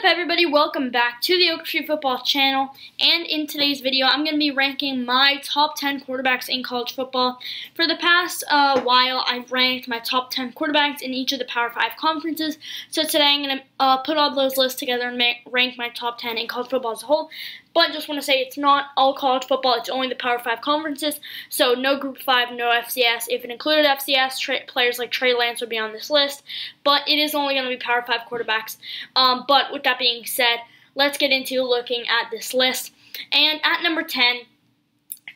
up everybody? Welcome back to the Oak Tree Football channel and in today's video I'm going to be ranking my top 10 quarterbacks in college football. For the past uh, while I've ranked my top 10 quarterbacks in each of the Power 5 conferences so today I'm going to uh, put all those lists together and rank my top 10 in college football as a whole. But just want to say it's not all college football, it's only the Power 5 conferences, so no Group 5, no FCS. If it included FCS, players like Trey Lance would be on this list, but it is only going to be Power 5 quarterbacks. Um, but with that being said, let's get into looking at this list. And at number 10,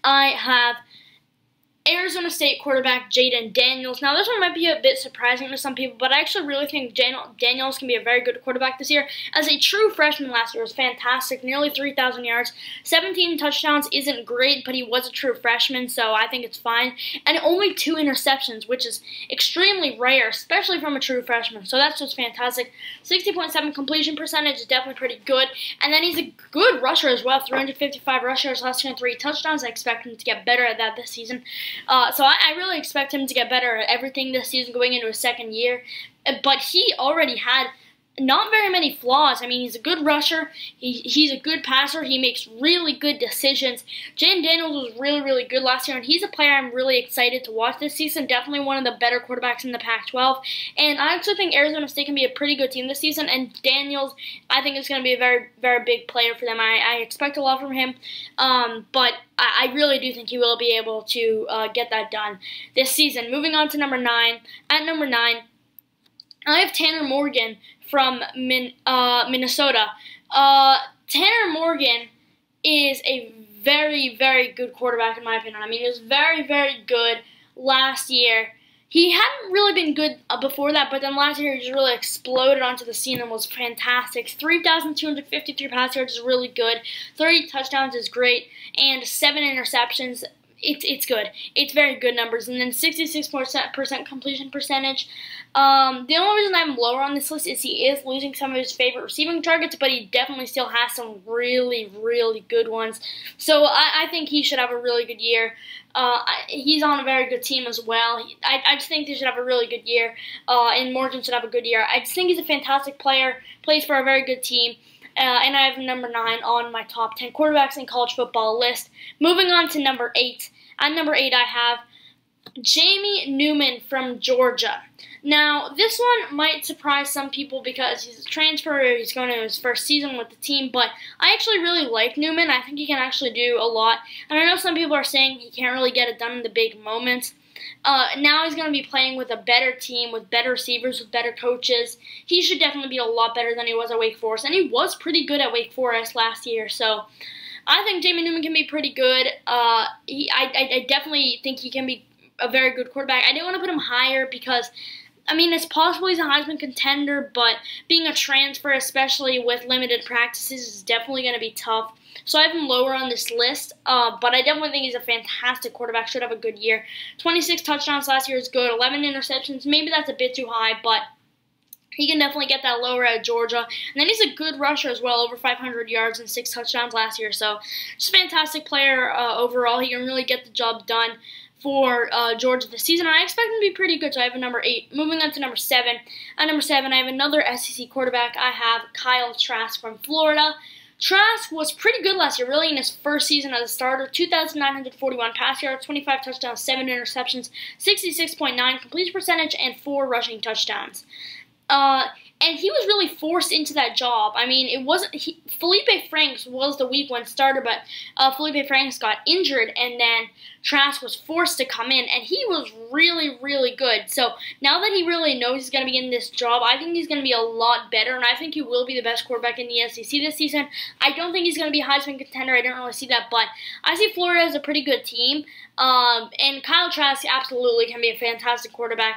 I have Arizona State quarterback Jayden Daniels. Now, this one might be a bit surprising to some people, but I actually really think Daniels can be a very good quarterback this year. As a true freshman last year, was fantastic, nearly 3,000 yards, 17 touchdowns isn't great, but he was a true freshman, so I think it's fine. And only two interceptions, which is extremely rare, especially from a true freshman. So that's just fantastic. 60.7 completion percentage is definitely pretty good, and then he's a good rusher as well. 355 rushers, less than three touchdowns. I expect him to get better at that this season. Uh, so I, I, really expect him to get better at everything this season going into his second year. Uh, but he already had not very many flaws. I mean, he's a good rusher. He, he's a good passer. He makes really good decisions. Jayden Daniels was really, really good last year, and he's a player I'm really excited to watch this season. Definitely one of the better quarterbacks in the Pac-12. And I actually think Arizona State can be a pretty good team this season, and Daniels, I think, is going to be a very, very big player for them. I, I expect a lot from him, um, but I, I, really do think he will be able to uh, get that done this season. Moving on to number nine. At number nine, I have Tanner Morgan from Min, uh, Minnesota. Uh, Tanner Morgan is a very, very good quarterback in my opinion. I mean, he was very, very good last year. He hadn't really been good uh, before that, but then last year he just really exploded onto the scene and was fantastic. 3,253 pass yards is really good. 30 touchdowns is great, and 7 interceptions it's it's good. It's very good numbers. And then 66% completion percentage. Um, the only reason I'm lower on this list is he is losing some of his favorite receiving targets, but he definitely still has some really, really good ones. So I, I think he should have a really good year. Uh, he's on a very good team as well. I, I just think they should have a really good year, uh, and Morgan should have a good year. I just think he's a fantastic player, plays for a very good team. Uh, and I have number 9 on my top 10 quarterbacks in college football list. Moving on to number 8. At number 8, I have Jamie Newman from Georgia. Now, this one might surprise some people because he's a transfer, he's going to his first season with the team, but I actually really like Newman. I think he can actually do a lot. And I know some people are saying he can't really get it done in the big moments. Uh, now he's going to be playing with a better team, with better receivers, with better coaches. He should definitely be a lot better than he was at Wake Forest, and he was pretty good at Wake Forest last year. So I think Jamie Newman can be pretty good. Uh, he, I, I definitely think he can be a very good quarterback. I didn't want to put him higher because I mean, it's possible he's a Heisman contender, but being a transfer, especially with limited practices, is definitely going to be tough. So I have him lower on this list, uh, but I definitely think he's a fantastic quarterback. Should have a good year. 26 touchdowns last year is good. 11 interceptions. Maybe that's a bit too high, but he can definitely get that lower at Georgia. And then he's a good rusher as well, over 500 yards and six touchdowns last year. So just a fantastic player uh, overall. He can really get the job done for uh, Georgia this season. I expect him to be pretty good, so I have a number 8. Moving on to number 7. At number 7, I have another SEC quarterback. I have Kyle Trask from Florida. Trask was pretty good last year, really in his first season as a starter. 2,941 pass yards, 25 touchdowns, 7 interceptions, 66.9 completion percentage, and 4 rushing touchdowns. Uh, and he was really forced into that job. I mean, it wasn't he, Felipe Franks was the week one starter, but uh, Felipe Franks got injured, and then Trask was forced to come in, and he was really, really good. So now that he really knows he's going to be in this job, I think he's going to be a lot better, and I think he will be the best quarterback in the SEC this season. I don't think he's going to be a Heisman contender. I don't really see that, but I see Florida as a pretty good team, um, and Kyle Trask absolutely can be a fantastic quarterback.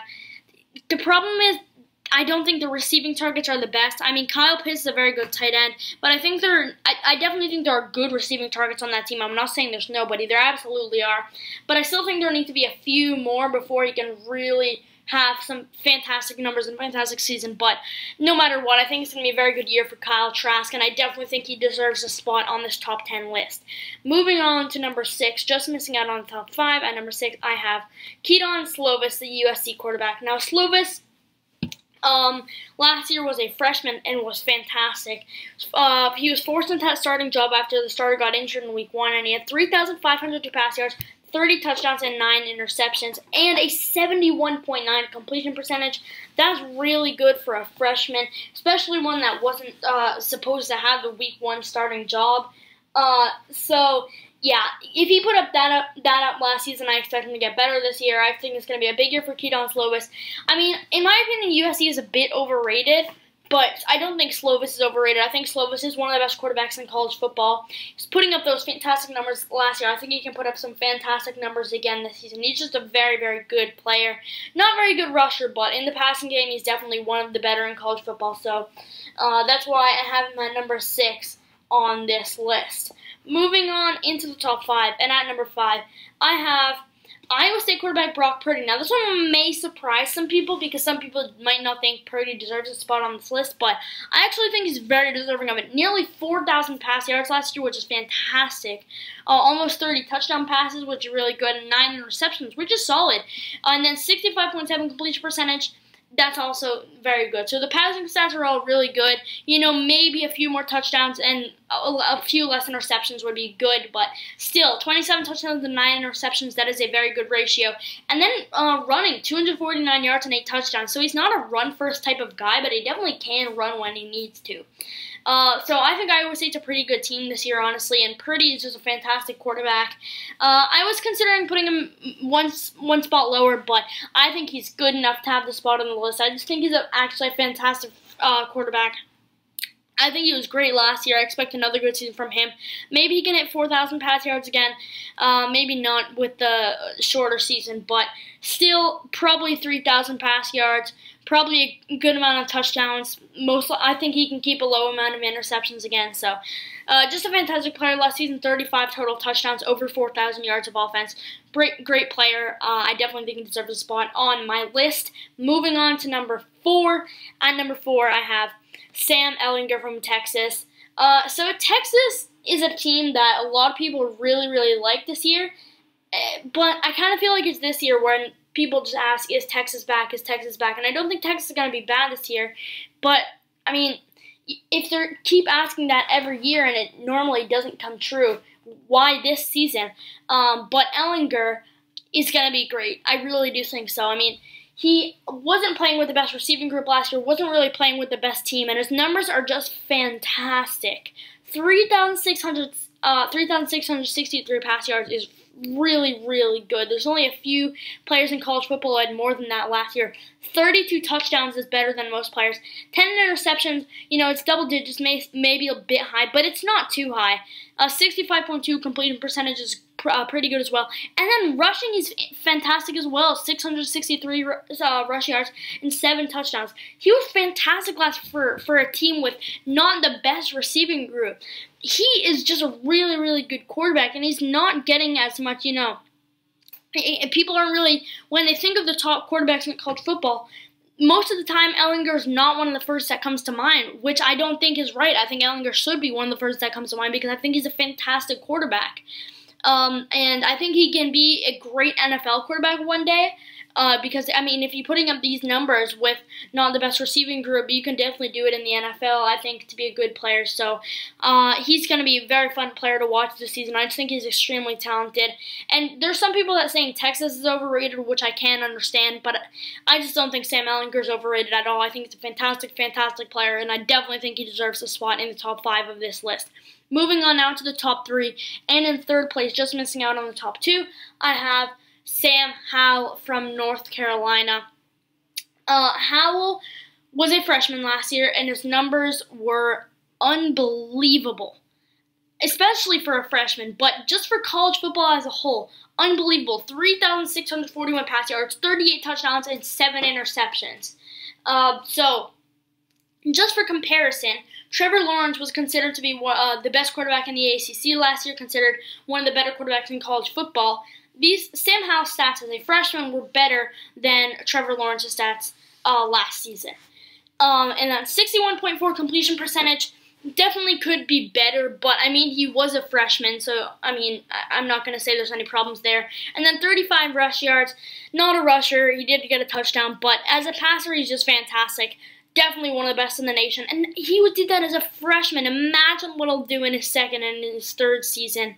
The problem is I don't think the receiving targets are the best. I mean, Kyle Pitts is a very good tight end, but I think there, I, I definitely think there are good receiving targets on that team. I'm not saying there's nobody. There absolutely are, but I still think there need to be a few more before he can really have some fantastic numbers and fantastic season. But no matter what, I think it's going to be a very good year for Kyle Trask, and I definitely think he deserves a spot on this top 10 list. Moving on to number 6, just missing out on the top 5. At number 6, I have Kedon Slovis, the USC quarterback. Now, Slovis Um, last year was a freshman and was fantastic. Uh, he was forced into that starting job after the starter got injured in week one, and he had 3,502 pass yards, 30 touchdowns, and 9 interceptions, and a 71.9 completion percentage. That's really good for a freshman, especially one that wasn't uh, supposed to have the week one starting job. Uh, so yeah, if he put up that up that up last season, I expect him to get better this year. I think it's going to be a big year for Kedon Slovis. I mean, in my opinion, USC is a bit overrated, but I don't think Slovis is overrated. I think Slovis is one of the best quarterbacks in college football. He's putting up those fantastic numbers last year. I think he can put up some fantastic numbers again this season. He's just a very, very good player. Not very good rusher, but in the passing game, he's definitely one of the better in college football. So uh, that's why I have him at number six on this list. Moving on into the top five, and at number five, I have Iowa State quarterback Brock Purdy. Now, this one may surprise some people because some people might not think Purdy deserves a spot on this list, but I actually think he's very deserving of it. Nearly 4,000 pass yards last year, which is fantastic. Uh, almost 30 touchdown passes, which is really good, and 9 interceptions, which is solid. Uh, and then 65.7 completion percentage that's also very good. So the passing stats are all really good. You know, maybe a few more touchdowns and a, a, few less interceptions would be good, but still, 27 touchdowns and 9 interceptions, that is a very good ratio. And then uh, running, 249 yards and 8 touchdowns. So he's not a run first type of guy, but he definitely can run when he needs to. Uh, so I think Iowa State's a pretty good team this year, honestly, and Purdy is just a fantastic quarterback. Uh, I was considering putting him one one spot lower, but I think he's good enough to have the spot on the list. I just think he's a, actually a fantastic uh, quarterback. I think he was great last year. I expect another good season from him. Maybe he can hit 4,000 pass yards again. Uh, maybe not with the shorter season, but still probably 3,000 pass yards. Probably a good amount of touchdowns. Most, I think he can keep a low amount of interceptions again. So, uh, just a fantastic player last season. 35 total touchdowns, over 4,000 yards of offense. Great, great player. Uh, I definitely think he deserves a spot on my list. Moving on to number four. At number four, I have Sam Ehlinger from Texas. Uh, so Texas is a team that a lot of people really, really like this year. Eh, but I kind of feel like it's this year when people just ask, is Texas back? Is Texas back? And I don't think Texas is going to be bad this year. But, I mean, if they keep asking that every year and it normally doesn't come true, why this season? Um, but Ehlinger is going to be great. I really do think so. I mean, he wasn't playing with the best receiving group last year, wasn't really playing with the best team, and his numbers are just fantastic. 3,600, uh, 3,663 pass yards is really, really good. There's only a few players in college football who had more than that last year. 32 touchdowns is better than most players. 10 interceptions, you know, it's double digits, may, maybe a bit high, but it's not too high. Uh, 65.2 completion percentage is uh, pretty good as well. And then rushing is fantastic as well. 663 uh, rush yards and 7 touchdowns. He was fantastic last for, for a team with not the best receiving group. He is just a really, really good quarterback, and he's not getting as much, you know, people aren't really, when they think of the top quarterbacks in college football, most of the time Ehlinger is not one of the first that comes to mind, which I don't think is right. I think Ehlinger should be one of the first that comes to mind because I think he's a fantastic quarterback. Um, and I think he can be a great NFL quarterback one day. Uh, because I mean, if you're putting up these numbers with not the best receiving group, you can definitely do it in the NFL. I think to be a good player, so uh, he's going to be a very fun player to watch this season. I just think he's extremely talented. And there's some people that saying Texas is overrated, which I can understand, but I just don't think Sam Ehlinger is overrated at all. I think he's a fantastic, fantastic player, and I definitely think he deserves a spot in the top five of this list. Moving on now to the top three, and in third place, just missing out on the top two, I have Sam Howell from North Carolina. Uh, Howell was a freshman last year, and his numbers were unbelievable, especially for a freshman, but just for college football as a whole, unbelievable. 3,641 pass yards, 38 touchdowns, and 7 interceptions. Uh, so, just for comparison, Trevor Lawrence was considered to be uh, the best quarterback in the ACC last year, considered one of the better quarterbacks in college football. These Sam Howell's stats as a freshman were better than Trevor Lawrence's stats uh, last season. Um, and that 61.4 completion percentage, definitely could be better, but I mean, he was a freshman, so I mean, I, am not going to say there's any problems there. And then 35 rush yards, not a rusher. He did get a touchdown, but as a passer, he's just fantastic. Definitely one of the best in the nation. And he did that as a freshman. Imagine what he'll do in his second and his third season.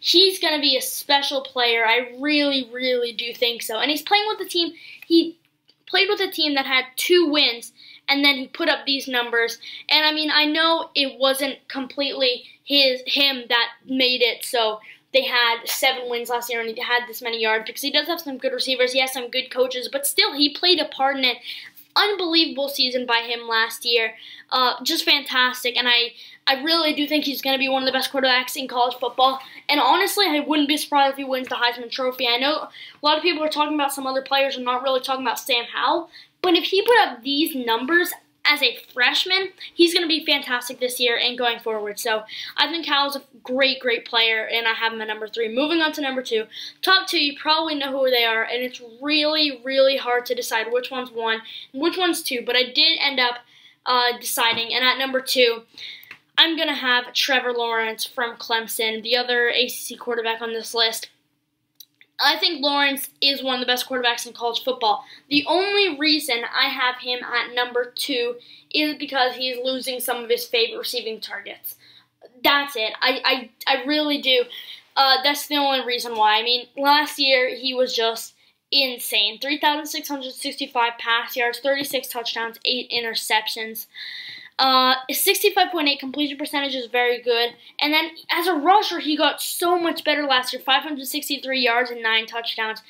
He's going to be a special player. I really, really do think so. And he's playing with a team. He played with a team that had two wins and then he put up these numbers. And I mean, I know it wasn't completely his him that made it so they had seven wins last year and he had this many yards because he does have some good receivers. He has some good coaches, but still he played a part in it. Unbelievable season by him last year. Uh, just fantastic. And I, I really do think he's going to be one of the best quarterbacks in college football. And honestly, I wouldn't be surprised if he wins the Heisman Trophy. I know a lot of people are talking about some other players and not really talking about Sam Howell. But if he put up these numbers as a freshman, he's going to be fantastic this year and going forward. So I think Cal's a great, great player, and I have him at number three. Moving on to number two. Top two, you probably know who they are, and it's really, really hard to decide which one's one and which one's two. But I did end up uh, deciding, and at number two, I'm going to have Trevor Lawrence from Clemson, the other ACC quarterback on this list. I think Lawrence is one of the best quarterbacks in college football. The only reason I have him at number two is because he's losing some of his favorite receiving targets. That's it. I, I, I really do. Uh, that's the only reason why. I mean, last year he was just insane 3,665 pass yards, 36 touchdowns, 8 interceptions. Uh, 65.8 completion percentage is very good. And then as a rusher, he got so much better last year 563 yards and 9 touchdowns.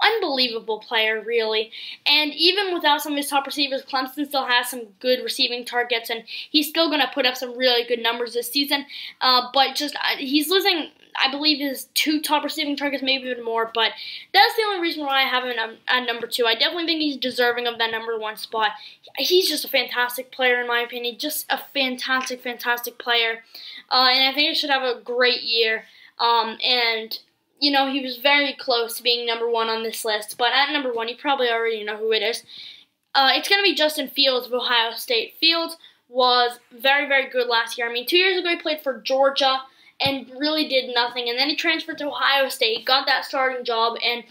Unbelievable player, really. And even without some of his top receivers, Clemson still has some good receiving targets, and he's still going to put up some really good numbers this season. Uh, but just, uh, he's losing I believe his two top receiving targets, maybe even more. But that's the only reason why I have him at number two. I definitely think he's deserving of that number one spot. He's just a fantastic player, in my opinion. Just a fantastic, fantastic player. Uh, and I think he should have a great year. Um, and you know, he was very close to being number one on this list. But at number one, you probably already know who it is. Uh, it's going to be Justin Fields of Ohio State. Fields was very, very good last year. I mean, two years ago he played for Georgia and really did nothing. And then he transferred to Ohio State, got that starting job, and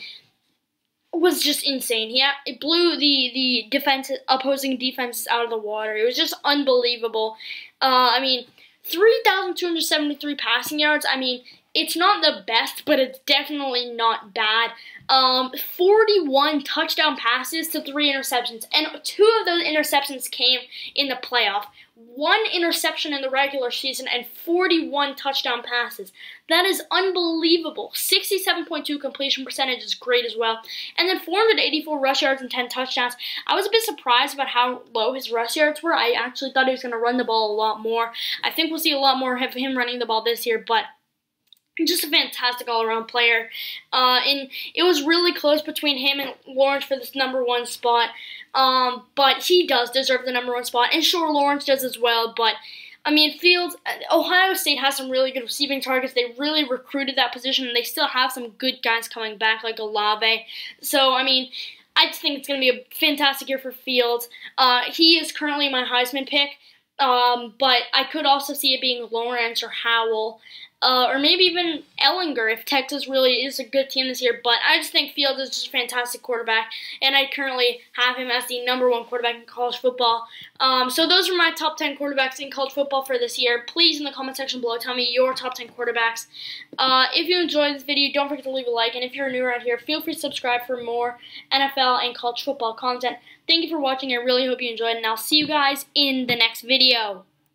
was just insane. He it blew the the defense opposing defenses out of the water. It was just unbelievable. Uh, I mean, three thousand two hundred seventy three passing yards. I mean, it's not the best, but it's definitely not bad. Um, 41 touchdown passes to three interceptions, and two of those interceptions came in the playoff. One interception in the regular season and 41 touchdown passes. That is unbelievable. 67.2 completion percentage is great as well. And then 484 rush yards and 10 touchdowns. I was a bit surprised about how low his rush yards were. I actually thought he was going to run the ball a lot more. I think we'll see a lot more of him running the ball this year, but just a fantastic all-around player. Uh, and it was really close between him and Lawrence for this number one spot. Um, but he does deserve the number one spot. And sure, Lawrence does as well. But, I mean, Fields, Ohio State has some really good receiving targets. They really recruited that position. And they still have some good guys coming back like Olave. So, I mean... I just think it's going to be a fantastic year for Fields. Uh, he is currently my Heisman pick. Um, but I could also see it being Lawrence or Howell. Uh, or maybe even Ehlinger if Texas really is a good team this year. But I just think Fields is just a fantastic quarterback, and I currently have him as the number one quarterback in college football. Um, so those are my top 10 quarterbacks in college football for this year. Please, in the comment section below, tell me your top 10 quarterbacks. Uh, if you enjoyed this video, don't forget to leave a like, and if you're new around here, feel free to subscribe for more NFL and college football content. Thank you for watching. I really hope you enjoyed, and I'll see you guys in the next video.